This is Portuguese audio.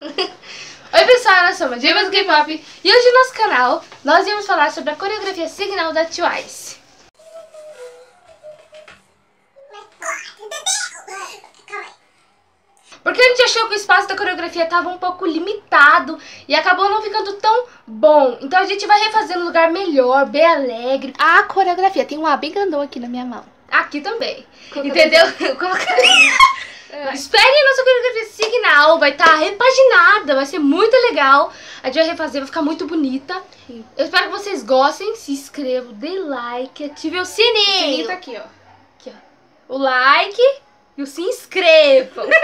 Oi pessoal, nós somos Divas do K-Pop e hoje no nosso canal nós vamos falar sobre a coreografia Signal da Twice. Porque a gente achou que o espaço da coreografia estava um pouco limitado e acabou não ficando tão bom. Então a gente vai refazer um lugar melhor, bem alegre. A coreografia tem um A bem grandão aqui na minha mão. Aqui também. Entendeu? É. Esperem a nossa coreografia signal, vai estar tá repaginada, vai ser muito legal. A gente vai refazer, vai ficar muito bonita. Sim. Eu espero que vocês gostem, se inscrevam, dê like, ative o sininho. O sininho tá aqui, ó. Aqui, ó. O like e o se inscrevam.